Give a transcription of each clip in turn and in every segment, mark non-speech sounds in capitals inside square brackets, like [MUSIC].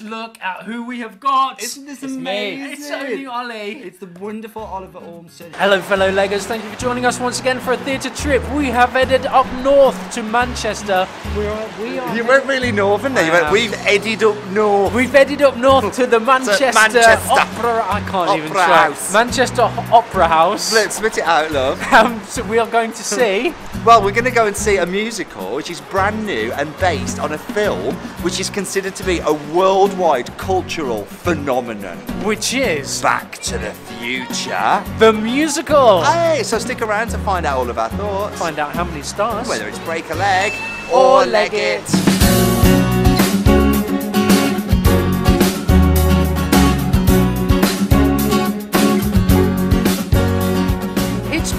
Look at who we have got. Isn't this it's amazing? Me. It's only Ollie. It's the wonderful Oliver Ormson. Hello, fellow Legos. Thank you for joining us once again for a theatre trip. We have headed up north to Manchester. We are. We are. You went really northern there. You went, Um, we've eddied up north. We've headed up north to the [LAUGHS] Manchester, Manchester Opera. I can't even Opera try. House. Manchester Opera House. Let's spit it out, love. Um, so we are going to see. [LAUGHS] Well, we're going to go and see a musical which is brand new and based on a film which is considered to be a worldwide cultural phenomenon. which is Back to the Future. the musical. Hey, so stick around to find out all of our thoughts. Find out how many stars. whether it's break a leg Or or leg it. it.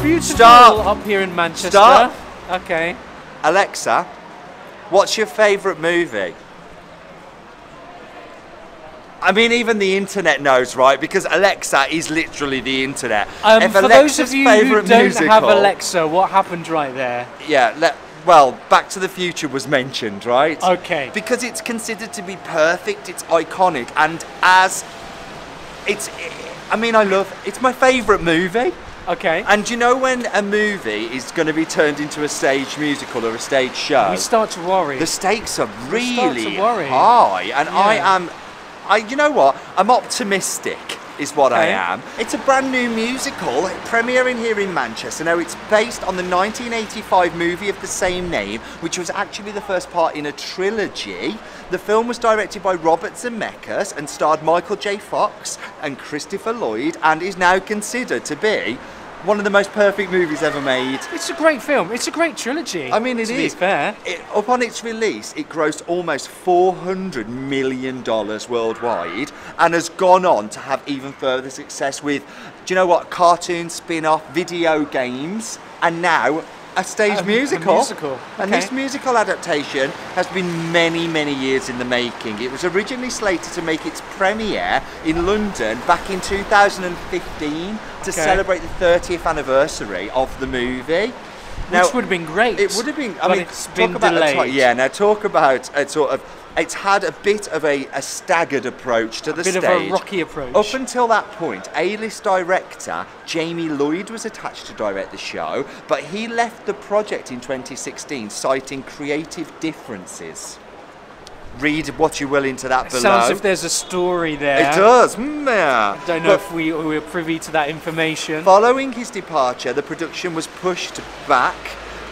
Beautiful Stop. up here in Manchester. Stop. Okay. Alexa, what's your favourite movie? I mean, even the internet knows, right? Because Alexa is literally the internet. Um, if for Alexa's those of you who don't musical, have Alexa, what happened right there? yeah, le- well, Back to the Future was mentioned, right? Okay. Because it's considered to be perfect, it's iconic, and as it's, I mean, I love. It's my favourite movie. Okay. And do you know when a movie is going to be turned into a stage musical or a stage show? we start to worry. the stakes are We start to really worry. high, and I am. I, you know what? I'm optimistic. Is what I am. It's a brand new musical premiering here in Manchester. Now it's based on the 1985 movie of the same name, which was actually the first part in a trilogy. The film was directed by Robert Zemeckis and starred Michael J. Fox and Christopher Lloyd, and is now considered to be one of the most perfect movies ever made. it's a great film. It's a great trilogy. I mean, it to is. fair. It, upon its release, it grossed almost $400 million worldwide and has gone on to have even further success with, do you know what, cartoon spin off, video games, and now a stage A- a musical. musical, And okay. this musical adaptation has been many, many years in the making. It was originally slated to make its premiere in London back in 2015 to Okay. celebrate the 30th anniversary of the movie. Which would have been great. It would have been. I mean, it's talk been about a ti- yeah. Now talk about a sort of. It's had a bit of a, a staggered approach to the stage. A bit of a rocky approach. Up until that point, A-list director Jamie Lloyd was attached to direct the show, but he left the project in 2016, citing creative differences. Read what you will into that below. Sounds if there's a story there. it does. Mm, yeah. Don't know But if we we're privy to that information. Following his departure, the production was pushed back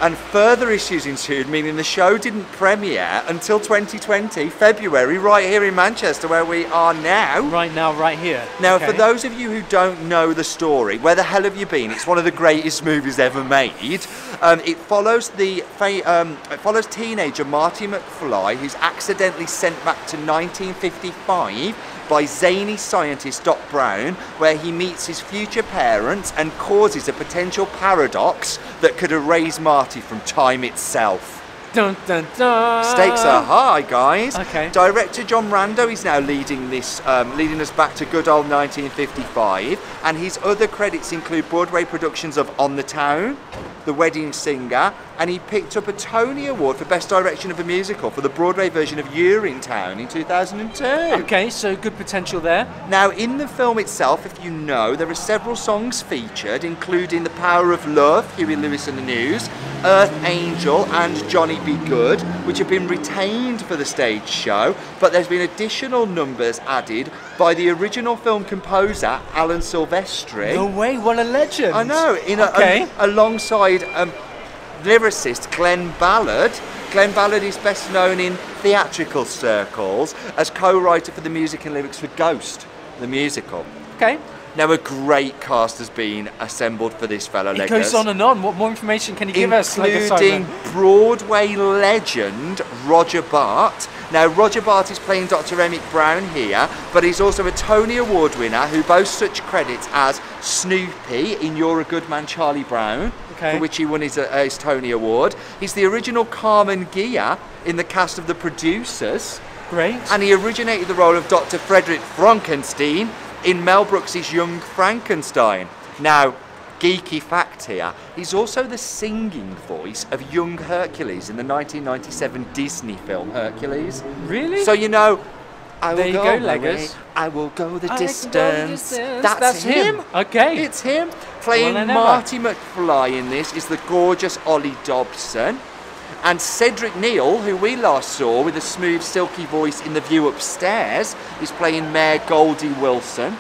and further issues ensued, meaning the show didn't premiere until 2020, February, right here in Manchester, where we are now. Right now, right here. Now, Okay. for those of you who don't know the story, where the hell have you been? It's one of the greatest movies ever made. Um, it follows the um, it follows teenager Marty McFly, who's accidentally sent back to 1955 by zany scientist Doc Brown, where he meets his future parents and causes a potential paradox that could erase Marty from time itself. Dun, dun, dun. Stakes are high, guys. Okay. Director John Rando is now leading this, um, leading us back to good old 1955, and his other credits include Broadway productions of On the Town, The Wedding Singer, and he picked up a Tony Award for Best Direction of a Musical for the Broadway version of Urinetown in 2002. Okay, so good potential there. Now, in the film itself, if you know, there are several songs featured, including The Power of Love, Huey Lewis and the News, Earth Angel, and Johnny B Goode, which have been retained for the stage show, but there's been additional numbers added by the original film composer, Alan Silvestri. No way, what a legend. I know, in a, Okay. a- alongside um, lyricist Glen Ballard. Glen Ballard is best known in theatrical circles as co-writer for the music and lyrics for Ghost, the musical. Okay. Now, a great cast has been assembled for this fellow. It goes on and on. What more information can you give us? Including Broadway legend Roger Bart. Now, Roger Bart is playing Dr. Emmett Brown here, but he's also a Tony Award winner who boasts such credits as Snoopy in You're a Good Man, Charlie Brown, Okay. for which he won his, uh, his Tony Award. He's the original Carmen Ghia in the cast of The Producers, Great. and he originated the role of Dr. Frederick Frankenstein in Mel Brooks' Young Frankenstein. Now, geeky fact here, he's also the singing voice of young Hercules in the 1997 Disney film Hercules. really? So you know, I will There you go, my Leggers. I will go the I can go the distance. distance. That's, That's him. him. Okay. It's him. Playing Well, I never. Marty McFly in this is the gorgeous Ollie Dobson. And Cedric Neal, who we last saw with a smooth, silky voice in The View Upstairs, is playing Mayor Goldie Wilson.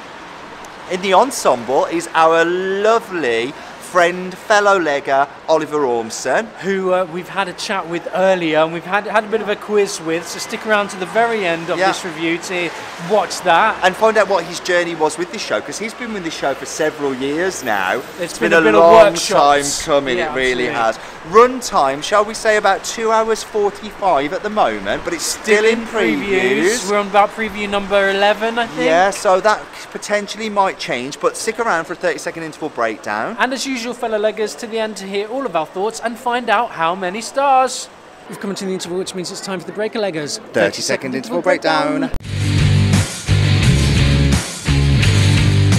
In the ensemble is our lovely friend, fellow legger, Oliver Ormson. who uh, we've had a chat with earlier and we've had, had a bit of a quiz with, so stick around to the very end of Yeah. this review to watch that. and find out what his journey was with this show because he's been with this show for several years now. It's been, been a a, long time coming. Yeah, it really absolutely. has. Run time, shall we say, about two hours forty-five at the moment, but it's still, in previews. We're on about preview number 11, I think. Yeah, so that potentially might change, but stick around for a 30 second interval breakdown. And as usual, fellow leggers, to the end to hear all of our thoughts and find out how many stars. We've come to the interval, which means it's time for the breaker leggers. 30 second interval breakdown.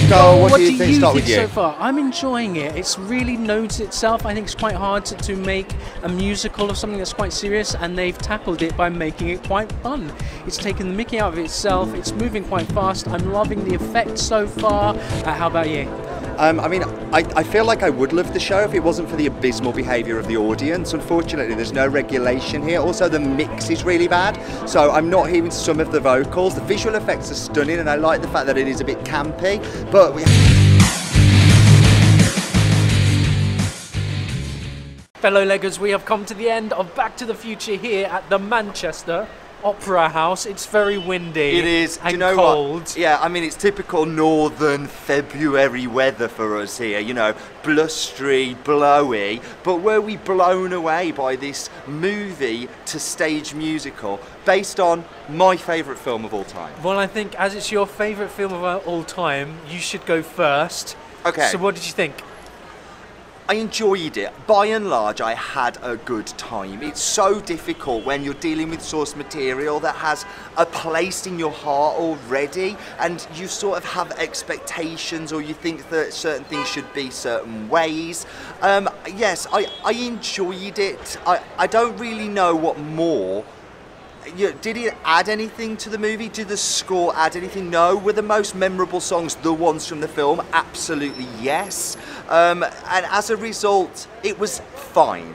Go, what, do you think? Start with you. so far? I'm enjoying it. It's really knows itself. I think it's quite hard to, to make a musical of something that's quite serious, and they've tackled it by making it quite fun. It's taken the mickey out of itself. It's moving quite fast. I'm loving the effect so far. Uh, how about you? Um, I mean, I, I feel like I would love the show if it wasn't for the abysmal behaviour of the audience. Unfortunately, there's no regulation here. Also, the mix is really bad, so I'm not hearing some of the vocals. The visual effects are stunning, and I like the fact that it is a bit campy. But we, Fellow leggers, we have come to the end of Back to the Future here at the Manchester Opera House. It's very windy. it is. and you know cold. what? Yeah, I mean, it's typical northern February weather for us here. You know, blustery, blowy. But were we blown away by this movie to stage musical based on my favourite film of all time? Well, I think as it's your favourite film of all time, you should go first. Okay. So, what did you think? I enjoyed it. By and large, I had a good time. It's so difficult when you're dealing with source material that has a place in your heart already, and you sort of have expectations or you think that certain things should be certain ways. Um, yes, I, I enjoyed it. I, I don't really know what more. Yeah, did it add anything to the movie? Did the score add anything? No. Were the most memorable songs the ones from the film? Absolutely yes. Um, and as a result, it was fine.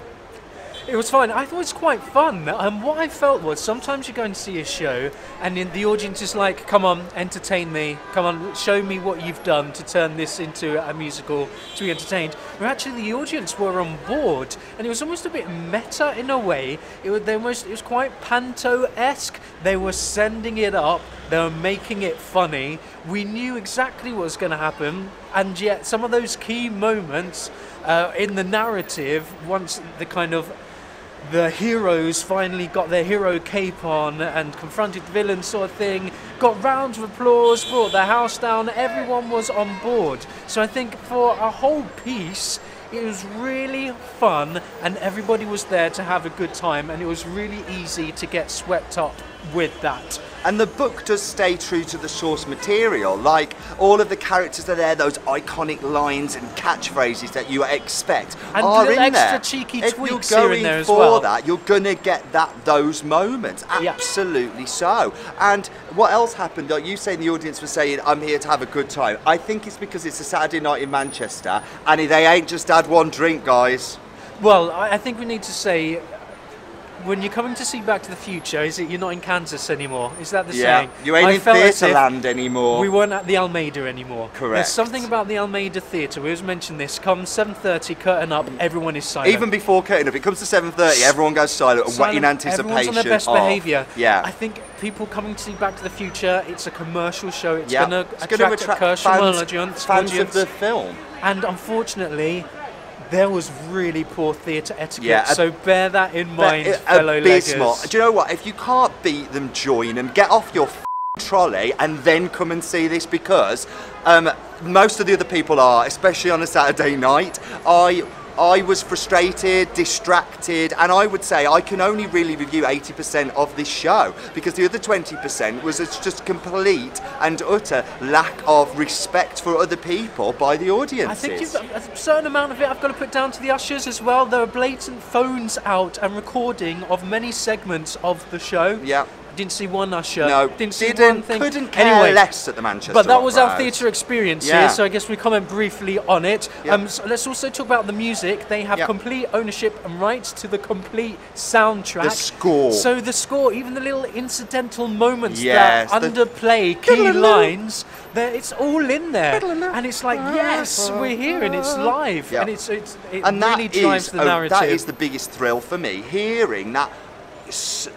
It was fine. I thought it was quite fun. Um, what I felt was sometimes you go and see a show, and then the audience is like, "Come on, entertain me. Come on, show me what you've done to turn this into a musical to be entertained." Where actually the audience were on board, and it was almost a bit meta in a way. It was, almost, it was quite panto-esque. They were sending it up. They were making it funny. We knew exactly what was going to happen, and yet some of those key moments uh, in the narrative, once the kind of the heroes finally got their hero cape on and confronted the villains sort of thing got rounds of applause brought the house down everyone was on board. So i think for a whole piece it was really fun and everybody was there to have a good time and it was really easy to get swept up with that And the book does stay true to the source material. Like all of the characters are there, those iconic lines and catchphrases that you expect And are in extra there. cheeky if tweaks you're here going and there as for well. that, you're gonna get that those moments. Yeah. Absolutely so. And what else happened? Like you saying, the audience was saying, "I'm here to have a good time." I think it's because it's a Saturday night in Manchester, and they ain't just had one drink, guys. well i I think we need to say when you're coming to see Back to the Future, is it you're not in Kansas anymore? Is that the saying? you ain't I in Theatreland anymore. We weren't at the Almeida anymore. Correct. There's something about the Almeida Theatre. We always mention this. Come 7:30, curtain up, everyone is silent. Even before curtain up, it comes to 7:30, everyone goes silent and wait in Silent, anticipation. Everyone's on their best of- behaviour. Yeah. I think people coming to see Back to the Future, it's a commercial show. It's yeah. going to attract, gonna attract commercial fans, audience. fans audience. of the film. And unfortunately, there was really poor theatre etiquette. Yeah, a- so bear that in mind, uh, fellow abysmal. leggers. Do you know what? If you can't beat them, join them. Get off your trolley and then come and see this because um, most of the other people are, especially on a Saturday night. I. I was frustrated, distracted, and I would say I can only really review 80% of this show because the other 20% was just complete and utter lack of respect for other people by the audience. I think you've, a certain amount of it I've got to put down to the ushers as well. There are blatant phones out and recording of many segments of the show. Yeah. Didn't see one usher. No, didn't see didn't, one thing. couldn't care anyway, less at the Manchester. But that was Opera our theatre experience Yeah. here, so I guess we comment briefly on it. Yeah. Um, so let's also talk about the music. They have Yeah. complete ownership and rights to the complete soundtrack. The score. So the score, even the little incidental moments Yes, that underplay key lines, it's all in there. And it's like, yes, we're here and it's live. And it's, it's it and really that drives is- the narrative. that is the biggest thrill for me. Hearing that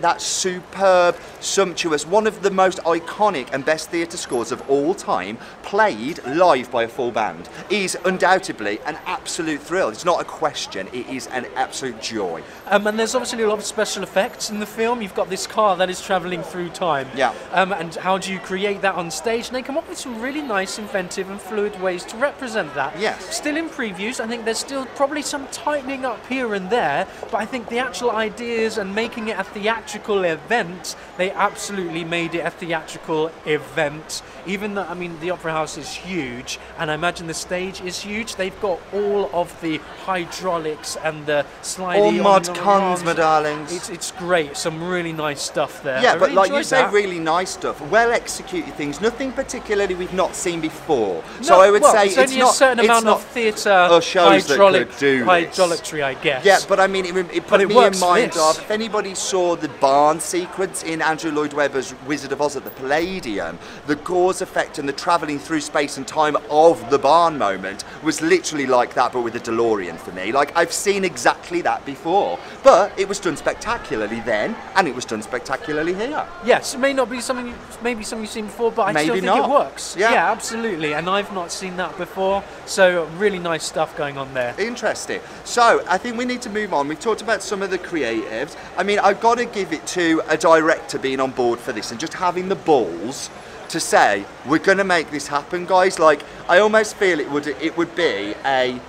that superb, sumptuous, one of the most iconic and best theatre scores of all time, played live by a full band, is undoubtedly an absolute thrill. It's not a question. It is an absolute joy. Um, and there's obviously a lot of special effects in the film. You've got this car that is travelling through time. Yeah. Um, and how do you create that on stage? And they come up with some really nice, inventive, and fluid ways to represent that. Yes. Still in previews, I think there's still probably some tightening up here and there, but I think the actual ideas and making it a theatrical event, they absolutely made it a theatrical event. Even though, I mean, the Opera House is huge, and I imagine the stage is huge. They've got all of the hydraulics and the sliding. All mod on cons, my darlings. It's, it's great. Some really nice stuff there. Yeah, I but really like you say, that. really nice stuff, well executed things, nothing particularly we've not seen before. No, so I would well, say it's it's only not a certain it's amount not, of theatre or shows that hydraulic, could do this. I guess. Yeah, but I mean, it, it put it me in mind of if anybody saw the barn sequence in Andrew Lloyd Webber's Wizard of Oz at the Palladium, the gauze effect and the travelling through space and time of the barn moment was literally like that, but with a DeLorean for me. Like I've seen exactly that before, but it was done spectacularly then, and it was done spectacularly here. Yes, it may not be something, maybe something you've seen before, but I still think not. it works. Yeah. absolutely. And I've not seen that before, so really nice stuff going on there. Interesting. So I think we need to move on. We've talked about some of the creatives. I mean, Got to give it to a director being on board for this and just having the balls to say we're going to make this happen, guys. Like I almost feel it would it would be a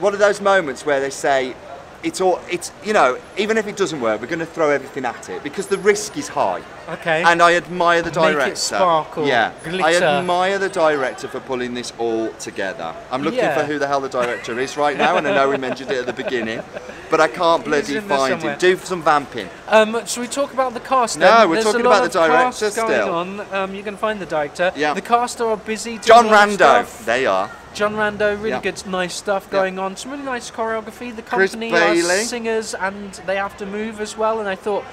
one of those moments where they say it's all it's you know even if it doesn't work, we're going to throw everything at it because the risk is high. Okay. And I admire the Make it director. sparkle, yeah, I admire the director for pulling this all together. I'm looking Yeah. for who the hell the director is right now, and I know we mentioned it at the beginning, but I can't bloody find somewhere. him. Do some vamping. um, should we talk about the cast? No, then? we're There's talking about the director cast going still. on. Um, you can find the director. Yeah. The cast are busy. doing John Rando. stuff. They are. John Rando, really Yeah. good, nice stuff Yeah. going on. Some really nice choreography. The company are singers and they have to move as well. And I thought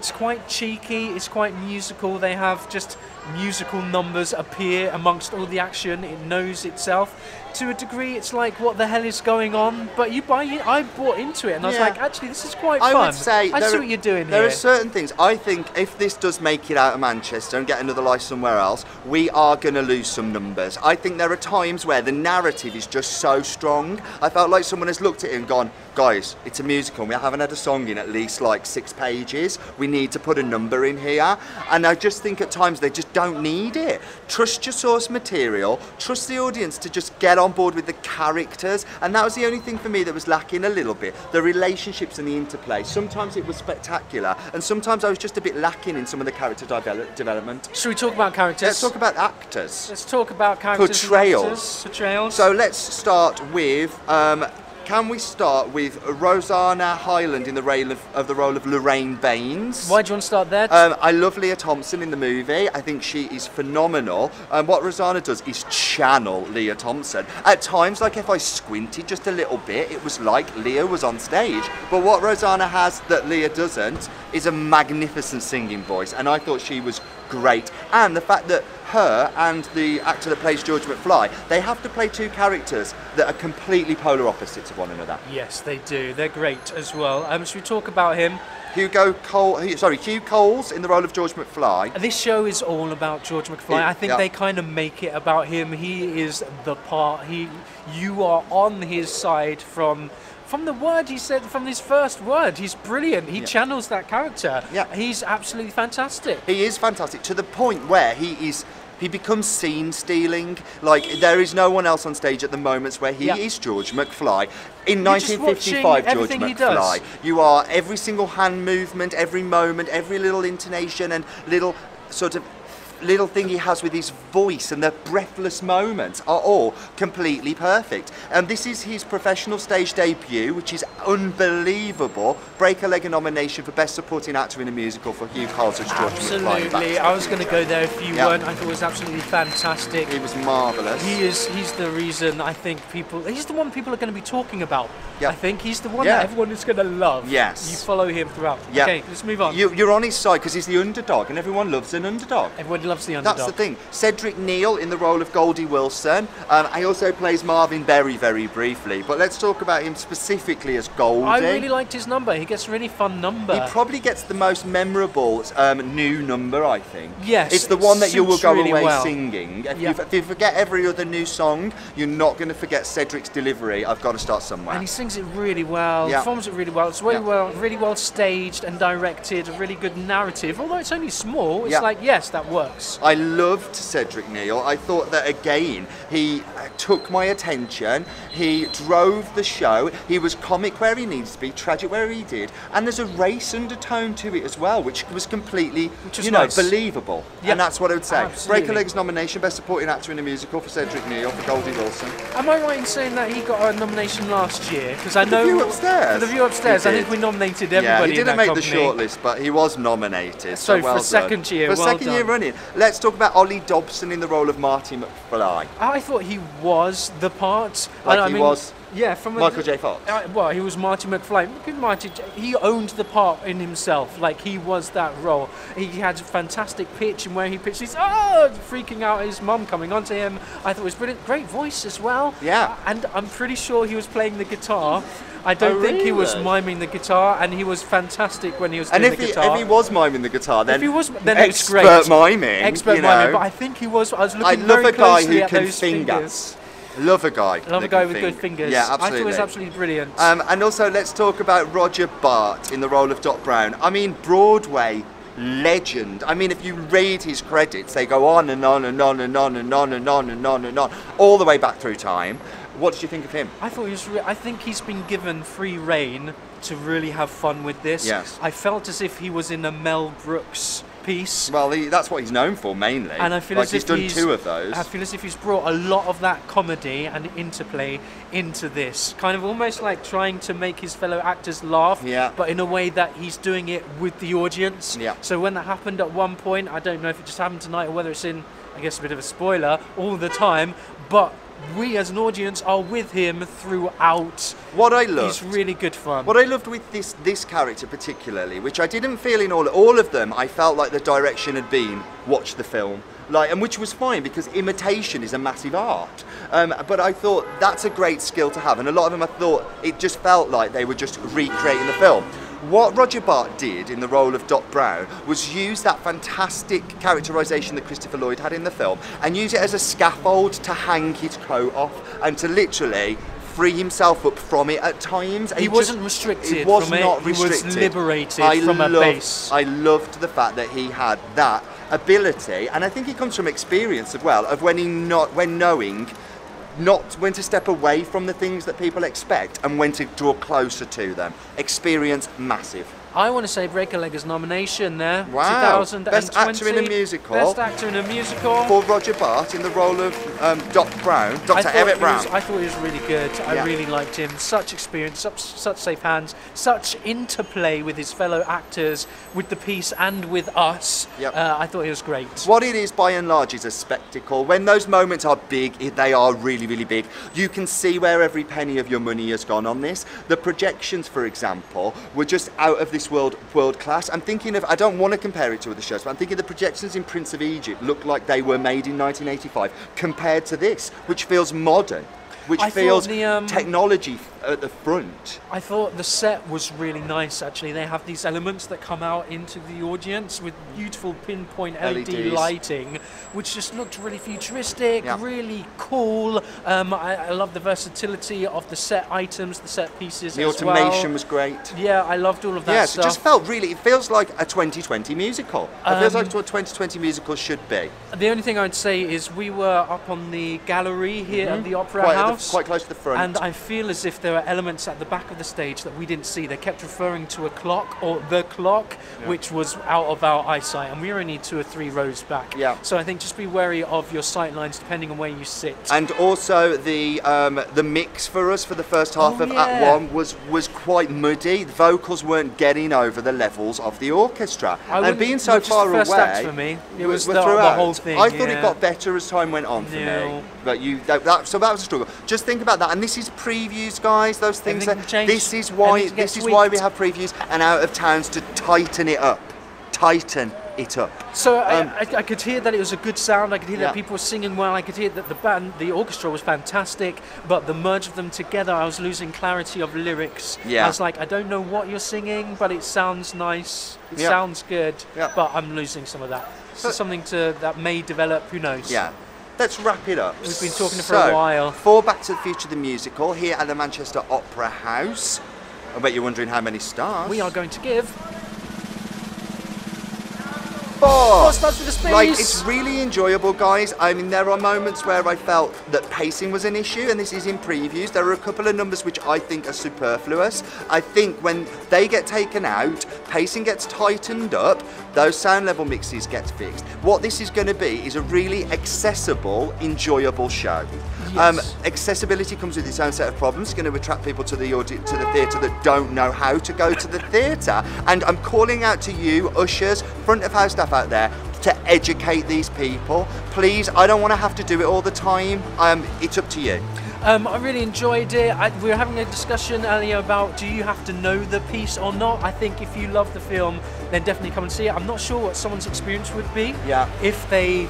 it's quite cheeky, it's quite musical. They have just musical numbers appear amongst all the action. It knows itself. To a degree, it's like, what the hell is going on? But you buy it. I bought into it, and I was like, actually, this is quite I fun. would say I see are- what you're doing There here. are certain things. I think if this does make it out of Manchester and get another life somewhere else, we are going to lose some numbers. I think there are times where the narrative is just so strong. I felt like someone has looked at it and gone, guys, it's a musical. We haven't had a song in at least like six pages. We need to put a number in here. And I just think at times they just don't need it. Trust your source material. Trust the audience to just get on board with the characters. And that was the only thing for me that was lacking a little bit. The relationships and the interplay. Sometimes it was spectacular, and sometimes I was just a bit lacking in some of the character develop- development. Should we talk about characters? Let's talk about actors. Let's talk about characters. Portrayals. Portrayals. So let's start with. Um, can we start with Rosanna Hyland in the role of, of the role of Lorraine Baines? why do you want to start there? Um, I love Lea Thompson in the movie. I think she is phenomenal. Um, what Rosanna does is channel Lea Thompson. At times, like if I squinted just a little bit, it was like Lea was on stage. But what Rosanna has that Lea doesn't is a magnificent singing voice, and I thought she was great. And the fact that her and the actor that plays George McFly, they have to play two characters that are completely polar opposites of one another. Yes, they do. They're great as well. Um, should we talk about him? Hugo Cole, sorry, Hugh Coles in the role of George McFly. This show is all about George McFly. It- I think yeah. they kind of make it about him. He is the part. He, you are on his side from. From the word he said, from his first word, he's brilliant. He Yeah. channels that character. Yeah. He's absolutely fantastic. He is fantastic to the point where he is. He becomes scene stealing. Like there is no one else on stage at the moments where he Yeah. is George McFly. In You're 1955, George everything he does. McFly, you are every single hand movement, every moment, every little intonation, and little sort of little thing he has with his voice and the breathless moments are all completely perfect. And this is his professional stage debut, which is unbelievable. Break a Leg a nomination for Best Supporting Actor in a Musical for Hugh Coulter's George Absolutely. I was going to go there if you Yeah. weren't. I thought it was absolutely fantastic. He was marvellous. He is. He's the reason I think people. He's the one people are going to be talking about. Yeah. I think he's the one Yeah. that everyone is going to love. Yes. You follow him throughout. Yeah. Okay, let's move on. You, you're on his side because he's the underdog, and everyone loves an underdog. Everyone loves the underdog. That's the thing. Cedric Neal in the role of Goldie Wilson. Um, he also plays Marvin Berry very briefly. But let's talk about him specifically as Goldie. I really liked his number. He gets a really fun number. He probably gets the most memorable um, new number, I think. Yes, It's the it one that you will go really away well. singing. If, Yeah. you, if you forget every other new song, you're not going to forget Cedric's delivery. I've got to start somewhere. and he sings it really well, Yeah. performs it really well. It's really Yeah. well, really well staged and directed. A really good narrative. Although it's only small, it's Yeah. like yes, that works. I loved Cedric Neal. I thought that again, he uh, took my attention. He drove the show. He was comic where he needs to be, tragic where he did, and there's a race undertone to it as well, which was completely, Which you know, nice. believable. Yeah. And that's what I would say. Absolutely. Break a Leg's nomination, Best Supporting Actor in a Musical for Cedric Neal for Goldie Wilson. Am I right in saying that he got a nomination last year? Because I know. The View Upstairs. For the view upstairs, I think we nominated everybody. Yeah, he didn't make the shortlist, but he was nominated. So So, for well done. second year, for well second year running, let's talk about Ollie Dobson in the role of Marty McFly. I thought he was the part. Like I, I he mean, was Yeah, from Michael J. Fox. Uh, well, he was Marty McFly. Look at Marty. He owned the part in himself. Like he was that role. He had a fantastic pitch, and where he pitched, he's oh, freaking out. His mum coming onto him. I thought it was brilliant. Great voice as well. Yeah. And I'm pretty sure he was playing the guitar. I don't Oh, think he was miming the guitar, and he was fantastic when he was doing And if the he, guitar. if he was miming the guitar, then If he was, then it's expert great. miming. Expert you miming, but I think he was. I was I looking love very a guy closely who at can those finger. fingers. Love a guy. Love a guy with finger. good fingers. Yeah, absolutely. I thought it was absolutely brilliant. Um, and also, let's talk about Roger Bart in the role of Doc Brown. I mean, Broadway legend. I mean, if you read his credits, they go on and on and on and on and on and on and on and on, all the way back through time. What did you think of him? I thought he was. Re- I think he's been given free reign to really have fun with this. Yes. I felt as if he was in a Mel Brooks piece. Well, he, that's what he's known for mainly. And I feel like as he's if done he's, two of those. I feel as if he's brought a lot of that comedy and interplay into this, kind of almost like trying to make his fellow actors laugh, Yeah. but in a way that he's doing it with the audience. Yeah. So when that happened at one point, I don't know if it just happened tonight or whether it's in, I guess, a bit of a spoiler all the time, but we as an audience are with him throughout. What I loved. He's really good fun. What I loved with this this character particularly, which I didn't feel in all all of them, I felt like the direction had been watch the film, like, and which was fine because imitation is a massive art. Um, but I thought that's a great skill to have, and a lot of them I thought it just felt like they were just recreating the film. What Roger Bart did in the role of Doc Brown was use that fantastic characterization that Christopher Lloyd had in the film and use it as a scaffold to hang his coat off and to literally free himself up from it at times. And He wasn't restricted He was from it, not he was liberated I from a loved, base. I loved the fact that he had that ability, and I think it comes from experience as well, of when he not when knowing not when to step away from the things that people expect and when to draw closer to them. Experience massive. I want to say Break a Legger's nomination there. Wow. 2020. Best actor in a musical. Best actor in a musical. For Roger Bart in the role of um, Doc Brown, I Dr. thought Emmett he Brown. Was, I thought he was really good. I Yeah. really liked him. Such experience, such, such safe hands, such interplay with his fellow actors, with the piece and with us. Yep. Uh, I thought he was great. What it is by and large is a spectacle. When those moments are big, they are really, really big. You can see where every penny of your money has gone on this. The projections, for example, were just out of this world world class. I'm thinking of, I don't want to compare it to other shows, but I'm thinking the projections in Prince of Egypt look like they were made in 1985 compared to this, which feels modern, which I feels the, um, technology at the front. I thought the set was really nice actually. They have these elements that come out into the audience with beautiful pinpoint LED LEDs. lighting, which just looked really futuristic, Yeah. really cool. Um, I, I love the versatility of the set items, the set pieces. The automation well. was great. Yeah, I loved all of that Yes, it just felt really, it feels like a 2020 musical. It feels Um, like what 2020 musical should be. The only thing I'd say is we were up on the gallery here at the Opera. Quite, at the- House. quite close to the front. And I feel as if there there are elements at the back of the stage that we didn't see. They kept referring to a clock or the clock, which was out of our eyesight, and we were only two or three rows back. Yeah. So I think just be wary of your sight lines depending on where you sit. And also the um, the mix for us for the first half Oh, of yeah. One was was quite muddy. The vocals weren't getting over the levels of the orchestra, I and being so far away. for me. It was were the- the whole thing, I thought it got better as time went on for me. No. But you, that, that, so that was a struggle. Just think about that. And this is previews, guys. Those things. That, this is why. This gets is why we have previews and out of towns to tighten it up. Tighten it up. So I, Um, I, I could hear that it was a good sound. I could hear Yeah. that people were singing well. I could hear that the band, the orchestra was fantastic. But the merge of them together, I was losing clarity of lyrics. Yeah. I was like, I don't know what you're singing, but it sounds nice. It Yeah. sounds good. Yeah. But I'm losing some of that. So But- something to that may develop. Who knows? Yeah. Let's wrap it up. We've been talking for So, a while. For Back to the Future of the musical here at the Manchester Opera House. I bet you're wondering how many stars. We are going to give four. four stars for the space. Like it's really enjoyable, guys. I mean, there are moments where I felt that pacing was an issue, and this is in previews. There are a couple of numbers which I think are superfluous. I think when they get taken out, pacing gets tightened up, those sound level mixes get fixed. What this is going to be is a really accessible, enjoyable show. Um, accessibility comes with its own set of problems. It's going to attract people to the audi- to the theatre that don't know how to go to the theatre. And I'm calling out to you, ushers, front of house staff out there, to educate these people. Please, I don't want to have to do it all the time. Um, it's up to you. Um, I really enjoyed it. I, we were having a discussion earlier about do you have to know the piece or not. I think if you love the film, then definitely come and see it. I'm not sure what someone's experience would be Yeah. if they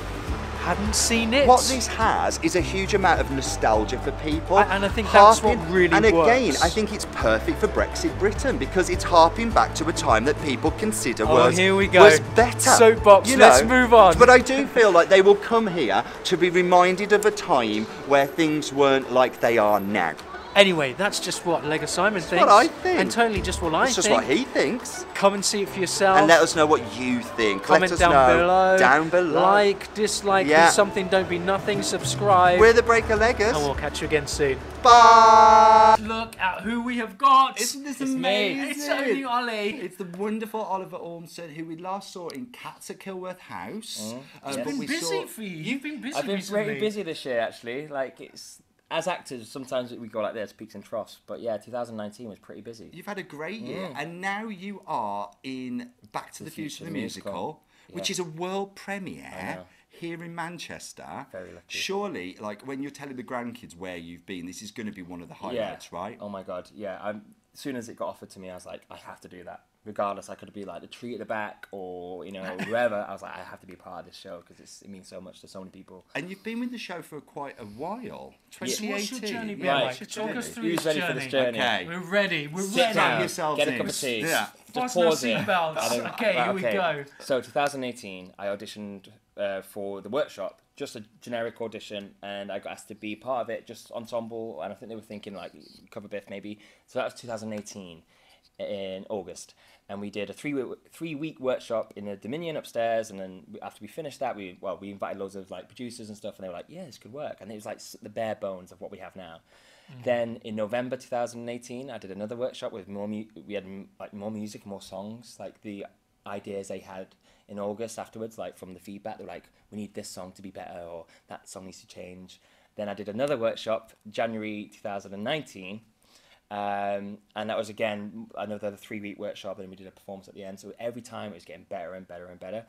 hadn't seen it. What this has is a huge amount of nostalgia for people. I- and I think that's what really And again, works. I think it's perfect for Brexit Britain because it's harping back to a time that people consider Oh, was here we go. was better. Soapbox, let's move on. But I do feel like they will come here to be reminded of a time where things weren't like they are now. Anyway, that's just what Lego Simon thinks. what I think. And totally just what I That's just think. what he thinks. Come and see it for yourself. And let us know what you think. Comment let us down know below. down below. Like, dislike, do something, don't be nothing, subscribe. We're the Breaker Leggers. and we'll catch you again soon. Bye. Look at who we have got. Isn't this It's me. amazing? It's only Ollie. It's the wonderful Oliver Ormson, who we last saw in Cats at Kilworth House. Um, It's but been busy saw- for you. You've been busy I've been recently. very busy this year, actually. Like it's as actors, sometimes we go like this, peaks and troughs. But yeah, 2019 was pretty busy. You've had a great year, and now you are in Back to the, Future, the musical, which Yeah. is a world premiere here in Manchester. Very lucky. Surely, like when you're telling the grandkids where you've been, this is going to be one of the highlights, right? Oh my god, yeah. I'm, as soon as it got offered to me, I was like, I have to do that. Regardless, I could be like the tree at the back or you know wherever. I was like, I have to be part of this show because it means so much to so many people. And you've been with the show for quite a while. So 2018. what's your journey been Right. like? Talk us through Who's ready journey. for this journey? Okay. We're ready. We're Sit ready. down. Down, yourselves get a cup of tea. Yeah. Just Fasten pause it. seatbelts. I don't- Okay, here we go. So 2018, I auditioned uh, for the workshop, just a generic audition, and I got asked to be part of it, just ensemble, and I think they were thinking like cover Biff maybe. So that was 2018 in August, and we did a three week, three week workshop in the Dominion upstairs, and then after we finished that, we well we invited loads of like producers and stuff, and they were like, yeah, this could work, and it was like the bare bones of what we have now. Mm-hmm. Then in November 2018, I did another workshop with more. Mu- we had like more music, more songs. Like the ideas they had in August afterwards, like from the feedback, they were like, "We need this song to be better," or "That song needs to change." Then I did another workshop, January 2019, um, and that was again another three-week workshop, and we did a performance at the end. So every time it was getting better and better and better.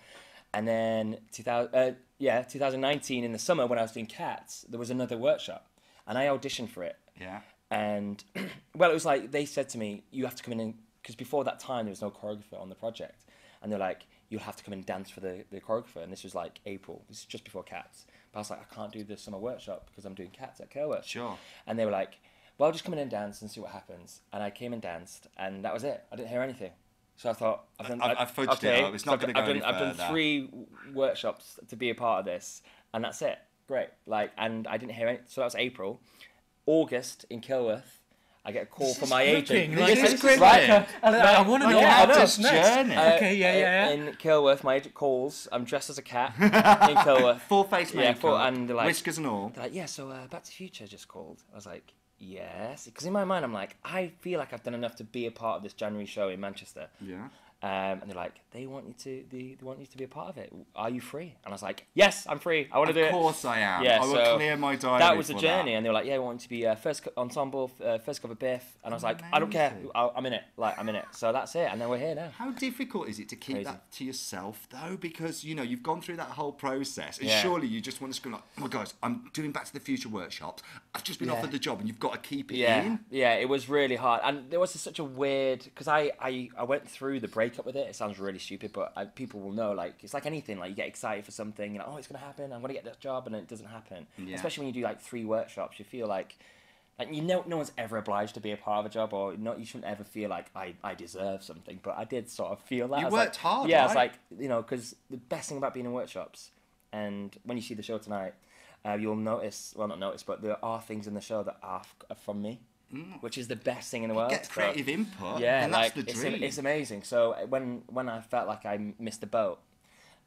And then 2000, uh, yeah, 2019 in the summer when I was doing Cats, there was another workshop, and I auditioned for it Yeah. and [CLEARS THROAT] well, it was like they said to me, "You have to come in because before that time there was no choreographer on the project, and they're like, you'll have to come and dance for the, the choreographer." And this was like April. This is just before Cats. But I was like, I can't do the summer workshop because I'm doing Cats at Kilworth. Sure. And they were like, "Well, just come in and dance and see what happens." And I came and danced, and that was it. I didn't hear anything. So I thought, I've done. I've- I- I've fudged it up. It's not I've gonna go I've any done, I've done three workshops to be a part of this, and that's it. Great. Like, and I didn't hear it. So that was April. August in Kilworth, I get a call from my agent. like, This this is gripping. right. I, I want to know Yeah, what I next. Journey. Uh, Okay, yeah, yeah, yeah. In Kilworth, my agent calls. I'm dressed as a cat [LAUGHS] in Kilworth. Full face Yeah, makeup, full- and like- whiskers and all. They're like, yeah, so uh, Back to the Future just called. I was like, yes, because in my mind I'm like, I feel like I've done enough to be a part of this January show in Manchester. Yeah. Um, and they're like, they want you to, they, they want you to be a part of it. Are you free? And I was like, yes, I'm free. I want to do it. Of course I am. Yeah, I will so clear my diary. that was the journey, that. and they were like, "Yeah, we want you to be uh, first co- ensemble, uh, first cover Biff," and I was like, "I don't care, I- I'm in it, like I'm in it." So that's it, and then we're here now. How difficult is it to keep Crazy. that to yourself though? Because you know you've gone through that whole process, and Yeah. surely you just want to scream like, "Oh my guys, I'm doing Back to the Future workshops. I've just been Yeah. offered the job, and you've got to keep it Yeah, in." yeah, it was really hard, and there was such a weird because I, I I went through the breakup with it. It sounds really stupid, but I, people will know. Like it's like anything. Like you get excited for something, you're like, "Oh, it's gonna happen. I'm gonna get that job," and it doesn't happen. Yeah. Especially when you do like three workshops, you feel like. Like you know, no one's ever obliged to be a part of a job, or not. You shouldn't ever feel like I, I deserve something. But I did sort of feel that. You was like- worked hard, Yeah, it's like you know, because the best thing about being in workshops, and when you see the show tonight, uh, you'll notice. Well, not notice, but there are things in the show that are, f- are from me, Mm. which is the best thing in the world. Get So- creative input. yeah, and like that's the it's, dream. it's amazing. So when when I felt like I missed the boat,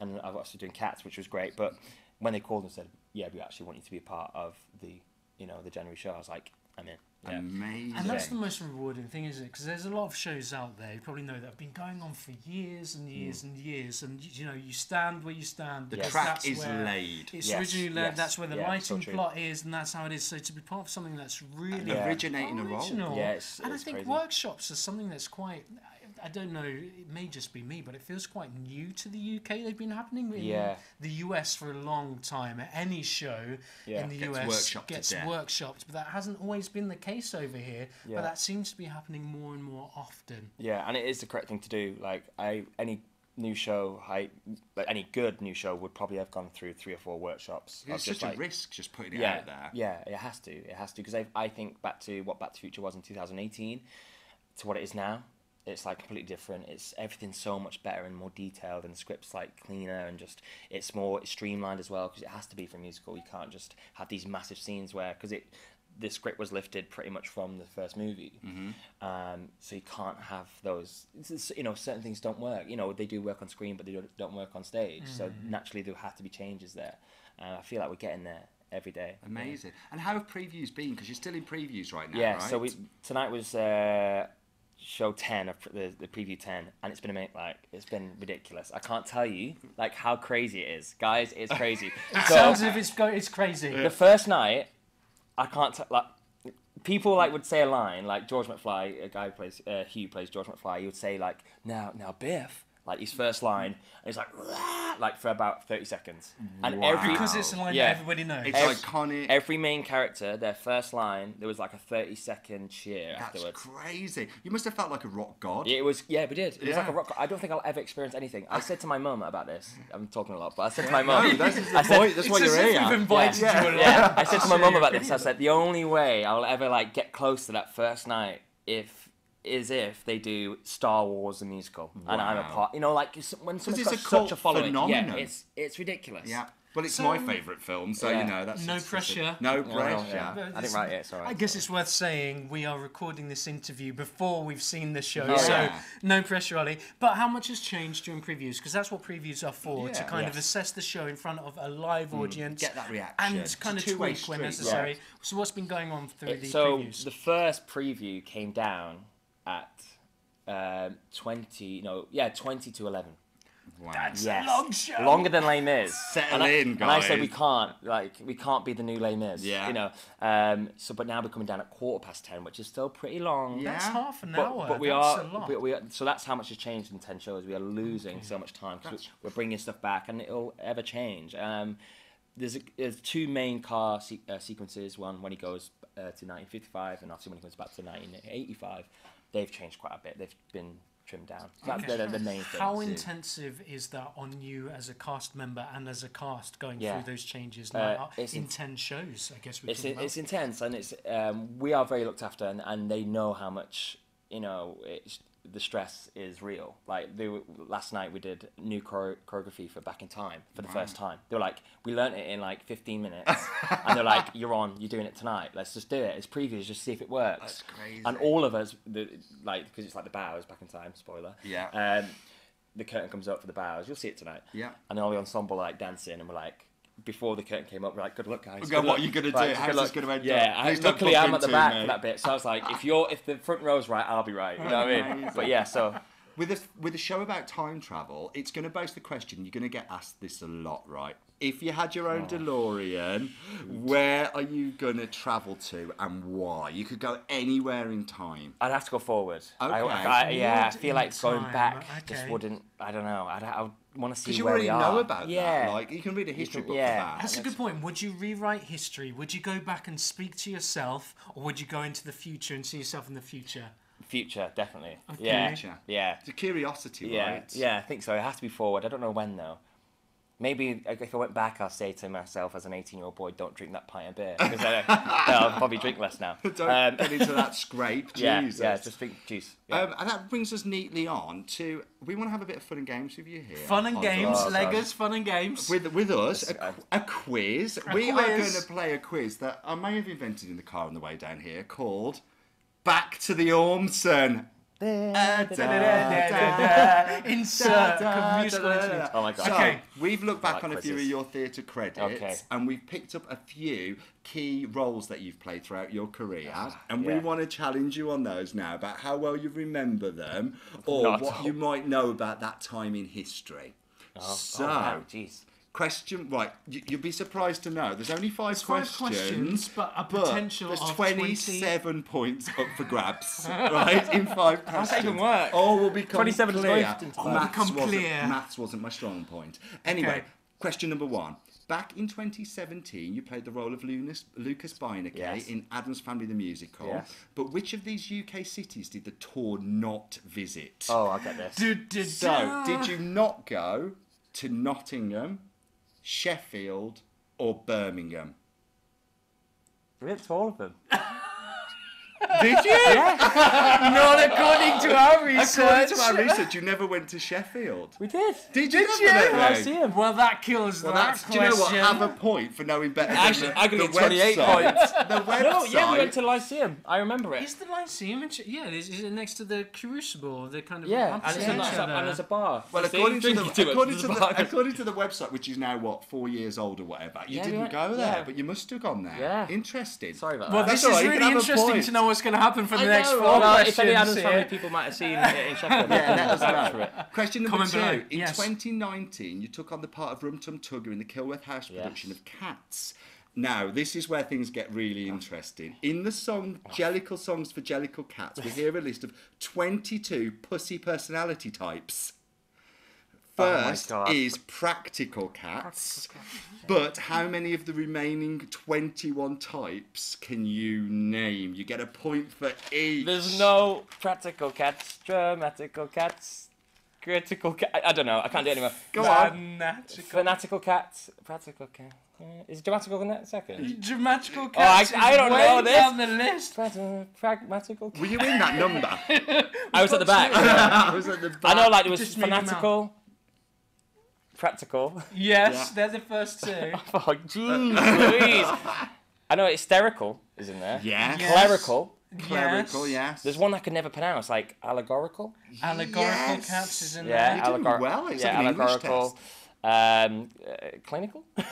and I was actually doing cats, which was great. But when they called and said, "Yeah, we actually want you to be a part of the, you know, the January show," I was like, "I'm in." Yeah. Amazing. And that's the most rewarding thing, isn't it? Because there's a lot of shows out there, you probably know, that have been going on for years and years mm. and years. And, you know, you stand where you stand. the because track that's is where laid. It's Yes, originally laid, yes, that's where the yeah, lighting true. plot is, and that's how it is. So to be part of something that's really Yeah. Originating a role. original. Yeah, it's- and I think crazy. workshops are something that's quite. I don't know. It may just be me, but it feels quite new to the UK. They've been happening in Yeah. the US for a long time. Any show Yeah. in the Gets US workshopped gets death. workshopped, but that hasn't always been the case over here. Yeah. But that seems to be happening more and more often. Yeah, and it is the correct thing to do. Like I, any new show, I, like any good new show would probably have gone through three or four workshops. of It's just such like, a risk just putting it yeah, out there. Yeah, it has to. It has to because I, I think back to what Back to the Future was in 2018 to what it is now. It's like completely different. It's everything's so much better and more detailed, and the script's like cleaner and just it's more it's streamlined as well because it has to be for a musical. You can't just have these massive scenes where because it the script was lifted pretty much from the first movie, um, so you can't have those. it's- it's- you know, certain things don't work. You know, they do work on screen, but they don't, don't work on stage. So naturally, there have to be changes there. And I feel like we're getting there every day. Amazing. And how have previews been? Because you're still in previews right now, Yeah, right? so we tonight was uh, show ten of the the preview ten, and it's been ama- like it's been ridiculous. I can't tell you like how crazy it is, guys. It's crazy. [LAUGHS] so Sounds as if it's go- it's crazy. the first night, I can't t- like. People like would say a line like George McFly, a guy who plays uh, Hugh plays George McFly. He would say like now now Biff like his first line, and he's like "Rah," like for about thirty seconds, and Wow. every Because it's a line Yeah. that everybody knows. It's Ev- iconic. every main character, their first line, there was like a thirty second cheer That's afterwards. crazy. You must have felt like a rock god. Yeah, it was. Yeah, we did. It was like a Yeah. rock. I don't think I'll ever experience anything. I said to my mum about this. I'm talking a lot, but I said to my mum. No, that's the I said- point. That's why you're as here. we've invited yeah, you yeah. I said to my mum about this. I said the only way I'll ever like get close to that first night if is if they do Star Wars the musical and I'm a part. You know, like it's- when someone's it's got a cult such a following. phenomenon. Yeah, it's it's ridiculous. Yeah. Well, it's So- my favourite film, so Yeah. you know that's No pressure. No No, pressure. yeah. But I didn't write it. It's alright. I guess it's worth saying we are recording this interview before we've seen the show, Oh, so yeah. no pressure, Ollie. But how much has changed during previews? Because that's what previews are for to Yeah. kind of assess the show in front of a live mm. audience, Get that reaction. and kind a of tweak when street. necessary. So what's been going on through It- the so previews? the first preview came down at um, 20 no yeah 20 to 11 Wow. That's yes a long show. longer than Les Mis Settle and I, in, and I said we can't like we can't be the new Les Mis Yeah. you know um, so but now we're coming down at quarter past 10 which is still pretty long Yeah. That's half an but, hour. but we that's are, a lot. we, we are so that's how much has changed in 10 shows we are losing so much time because we're bringing stuff back and it'll ever change um, there's, a, there's two main car se- uh, sequences one when he goes uh, to 1955 and obviously when he comes back to 1985 they've changed quite a bit they've been trimmed down that's Okay. the, the main thing How intensive is that on you as a cast member and as a cast going Yeah. through those changes Uh, now it's in in- ten shows? I guess it's, in, it's intense and it's um, we are very looked after and, and they know how much you know it's, the stress is real. Like they were, last night we did new chore- choreography for back in time for the first time. They were like we learnt it in like 15 minutes. And they're like [LAUGHS] you're on. You're doing it tonight. Let's just do it. It's previews just see if it works. That's crazy. and all of us the, like because it's like the bows back in time spoiler. Yeah. um, the curtain comes up for the bows you'll see it tonight. Yeah. and all the ensemble are like dancing and we're like before the curtain came up, we're like, good luck, guys. Go, good what luck." are you gonna do? Like, How's good this luck. gonna end Yeah, up? I, Please don't luckily I'm at the back me. for that bit, so I was like, if you're if the front row's right, I'll be right. You know what I mean? But yeah, so With a, with a show about time travel, it's going to base the question. You're going to get asked this a lot, right? If you had your Oh. own DeLorean, where are you going to travel to and why? You could go anywhere in time. I'd have to go forward. I, Okay. I, yeah, I feel like going time, back just wouldn't. I don't know. I'd, I would want to see Because you where already we are. know about yeah. that. Like you can read a history can- book yeah. for that. That's a good point. Would you rewrite history? Would you go back and speak to yourself, or would you go into the future and see yourself in the future? Future, definitely. Okay. Yeah. Future. Yeah. It's a curiosity, Yeah. right? Yeah, I think so. It has to be forward. I don't know when though. Maybe if I went back, I'll say to myself as an 18-year-old boy, "Don't drink that pint of beer," because [LAUGHS] I'll probably drink less now. [LAUGHS] Don't Um, get into that scrape. [LAUGHS] yeah, Jesus. yeah, just drink juice. Yeah. Um, and that brings us neatly on to we want to have a bit of fun and games with you here. Fun and games, the- Oh, Leggers, fun and games. With, with us, a, a quiz. we are going to play a quiz that I may have invented in the car on the way down here called Back to the Ormson. Insert musical interlude. Oh my God. So, Okay. we've looked back like on a few of quizzes. your theatre credits Okay. and we've picked up a few key roles that you've played throughout your career. and we Ah, yeah. want to challenge you on those now about how well you remember them or Not what all. you might know about that time in history. Oh, so, oh, wow, jeez. Question right, you, you'll be surprised to know there's only five, five questions, questions, but a potential there's of 27 points up for grabs, [LAUGHS] right? In five questions. that even work? All will become 27 is clear. both into. Maths Become wasn't, clear. Maths wasn't my strong point. Anyway, Okay. question number one. Back in 2017, you played the role of Lucas, Lucas Beineke Yes. in Addams Family the Musical. Yes. But which of these UK cities did the tour not visit? Oh, I'll get this. Du- du- So, did you not go to Nottingham, Sheffield, or Birmingham? To all of them. [LAUGHS] Did you? Not according to our research. According research. to our research, you never went to Sheffield. We did. Did you? you? definitely? Lyceum. Well, that kills Well, that that's, do you know what? Have a point for knowing better. Actually, than the, I'm gonna the get 28 website. points. [LAUGHS] The website. No, yeah, we went to Lyceum. I remember it. Is the Lyceum? in Ch- Yeah, is, is it next to the Crucible? The kind of Yeah, and, it's a, amphitheatre nice, and there? there's a bar. Well, according to, the, too according, to the, according to the website, which is now what four years old or whatever, you Yeah, didn't went- go there, yeah. but you must have gone there. Yeah. Interesting. Sorry about that. That's this is right, you can really interesting to know what's going to happen for the I next know, four well, Well, questions. if any Addams here. family people might have seen it in Sheffield, Yeah, let us know. Question number Comment two. below. In Yes. 2019, you took on the part of Rum Tum Tugger in the Kilworth House Yes. production of Cats. Now, this is where things get really interesting. In the song Jellicle Songs for Jellicle Cats, we hear a list of 22 pussy personality types. Oh my First God. is practical cats, [LAUGHS] but how many of the remaining 21 types can you name? You get a point for each. There's no practical cats, dramatical cats, critical cat. I, I don't know. I can't do it anymore. Go on. Fanatical. Fanatical cats, practical cat. Uh, is dramatical in that second? Dramatical cats. Oh, I- I don't way know this. down the list. Prag- Pragmatical. Were you in that [LAUGHS] number? I was at the back. [LAUGHS] I was at the back. I know, like there was Just read out. fanatical, practical. Yes, Yeah. they're the first two. [LAUGHS] Oh, [LAUGHS] jeez, Louise. I know hysterical is in there. Yeah. Yes. Clerical. Clerical, yes. There's one I could never pronounce, like allegorical. Allegorical Yes. cats is in Yeah, You there. allegor- well. It's yeah, like an English allegorical. Um, uh, clinical. [LAUGHS]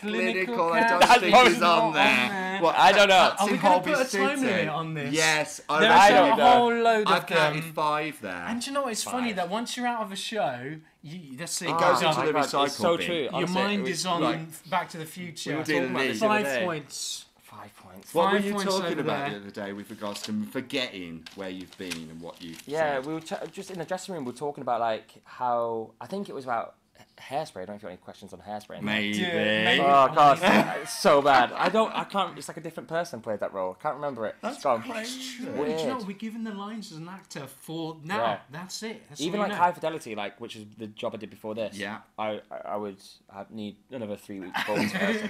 Clinical, I cats. don't That's think probably is not on on there. there. What, I don't know. Cats Are we in gonna Holby put a time City? limit on this? Yes, I There's I a don't know. whole load I've of counted them. five there. And do you know what? It's funny Five. that once you're out of a show, you, let's see, It it goes goes into the God, recycle it's so bin. true. Your honestly, mind it was- is on right. Back to the Future. We were talking about this the other Five day. points. Five points. What were Five you points talking over about there. the other day with regards to forgetting where you've been and what you've Yeah, said? we were ch- just in the dressing room. We were talking about like how I think it was about hairspray. I don't know if you got any questions on hairspray. Maybe. Yeah, oh, maybe. Oh god, it's [LAUGHS] so bad. I don't. I can't. It's like a different person played that role. I can't remember it. That's it's gone. crazy. Well, do you know, we're given the lines as an actor for now. Yeah. That's it. That's Even like know. High Fidelity, like which is the job I did before this. Yeah. I I, I would have need another three weeks. Four weeks first.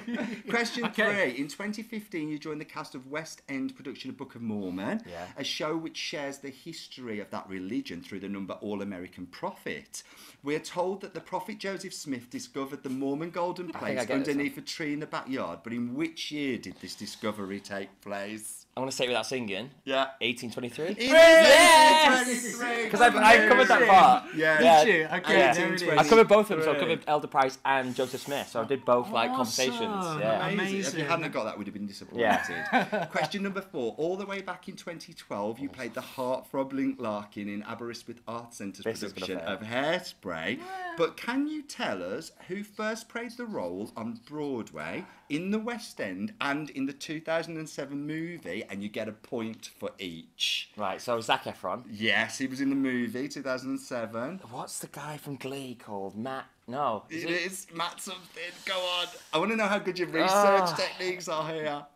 Question Okay. three. In 2015, you joined the cast of West End production of Book of Mormon, Yeah. a show which shares the history of that religion through the number All American Prophet. We are told that the prophet Joseph Smith discovered the Mormon golden plates underneath a tree in the backyard, but in which year did this discovery take place? I'm gonna say it without singing. Yeah. 1823. Yes! Because I, I covered that part. Yeah. Yeah. Did you? Okay, Yeah. there it is. I covered both of them, so I covered Elder Price and Joseph Smith. So I did both like Awesome. conversations. Yeah. Amazing. Amazing. If you hadn't got that, we'd have been disappointed. Yeah. [LAUGHS] Question number four. All the way back in 2012, you played the heartthrob Link Larkin in Aberystwyth Arts Centre's This production of Hairspray. But can you tell us who first played the role on Broadway, in the West End, and in the 2007 movie? And you get a point for each. Right. So Zac Efron. Yes, he was in the movie 2007. What's the guy from Glee called? Matt? No. Is It it? is Matt something. Go on. I want to know how good your research Ah. techniques are here.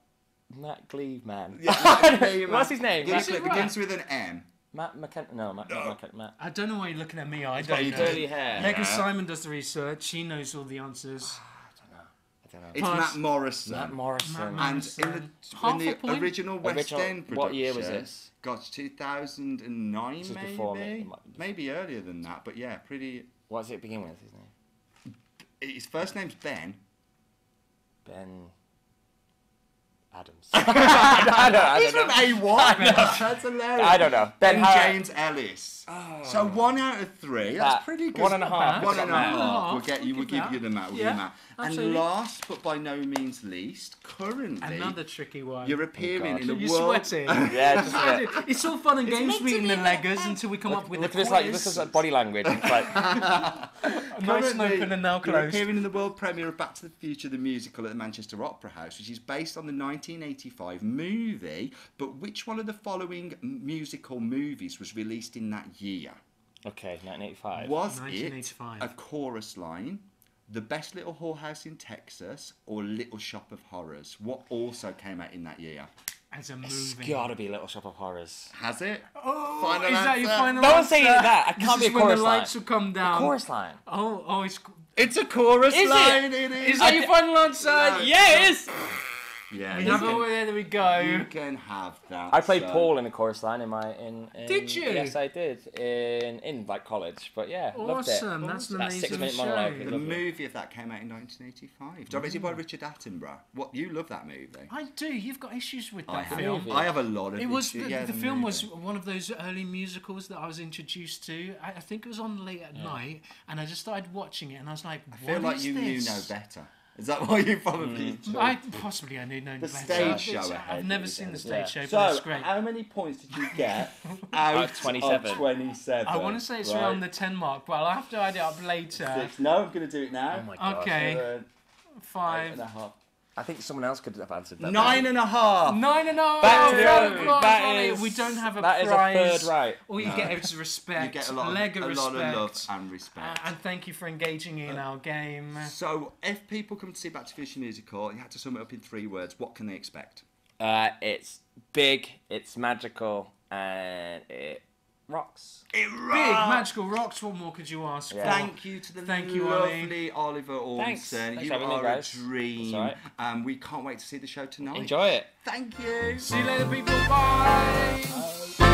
Matt Glee man. Yeah, [LAUGHS] Matt Damon. What's his name? Begins, Matt, begins with an M. Matt McKen- No, Matt. No. Not McKen- Matt. I don't know why you're looking at me. I got don't your know. Curly hair. Megan Yeah. Simon does the research. She knows all the answers. I don't know. It's Matt Morrison. Matt Morrison. Matt and Morrison. in the, Half in a the point? original West Original- End production, what year was this? Gosh, 2009 This was maybe? before me. It might- Maybe earlier than that, but yeah, pretty... What does it begin with? His name? His first name's Ben. Ben. Adams. [LAUGHS] I don't, I He's don't from know. A1. That's hilarious. I don't know. Ben Ben Har- James Ellis. Oh. So one out of three. That's That- pretty good. one and a half. One and a One half. and a half. We'll get you. We'll Give give that. you the mat. We'll give Yeah, you the mat. And absolutely. last, but by no means least, currently, Another tricky one. you're appearing oh, God. in the You're world. sweating. [LAUGHS] Yeah, just a bit. it's all fun and games reading the leggers until we come up with Look a at this like this is like body language. It's like [LAUGHS] nice and open and now You're closed. appearing in the world premiere of Back to the Future, the musical at the Manchester Opera House, which is based on the 1985 movie. But which one of the following musical movies was released in that year? okay, 1985. Was 1985. it a chorus line, The Best Little Whorehouse in Texas, or Little Shop of Horrors? What also came out in that year? As a It's movie. gotta be Little Shop of Horrors. Has it? Oh, Final is that your answer? final No one's answer? saying that. It This can't be is a when chorus the line. lights will come down. Chorus line. Oh, oh, it's. It's a chorus Is it? line. It is. Is that your final answer? Yeah, it is. Yeah. We have can- it. There we go. You can have that. I played so- Paul in a chorus line in my in. in Did you? Yes, I did in in like college. But yeah, loved it. Awesome. That's an That amazing six-minute show. monologue The is lovely. movie of that came out in 1985. Directed by mm. Richard Attenborough. What you love that movie? I do. You've got issues with I that have. film. movie. I have a lot of. It was the, issues- yeah, the, film movie. was one of those early musicals that I was introduced to. I, I think it was on late at night, and I just started watching it, and I was like, I feel like is you this?" knew no better. Is that why you probably? Hmm. chose? I possibly I knew no The better. stage It's- show ahead I've never of seen the stage yeah. show, So, but it's great. how many points did you get [LAUGHS] Out out of 27. Of 27. I want to say it's right? around the ten mark, but I'll have to add it up later. Six. No, I'm going to do it now. Oh my god. Okay, Seven, eight five, and a half. I think someone else could have answered that. Nine and a half. nine and a half. Back to the Five other- points that on it. is- We don't have a prize. that is a prize. third right. All you No. get is [LAUGHS] respect. You get a lot of, leg a of lot of love and Uh, respect. and thank you for engaging in our game. So, if people come to see Back to the Future musical, you had to sum it up in three words. What can they expect? Uh, it's big. It's magical, and it rocks. It Big magical rocks. What more could you ask Yeah. Thank you to the Thank you, Ollie. lovely Oliver Ormson. Thanks. Thanks You for are a dream. That's all right. Um, we can't wait to see the show tonight. Enjoy it. Thank you. See you later, people. Bye.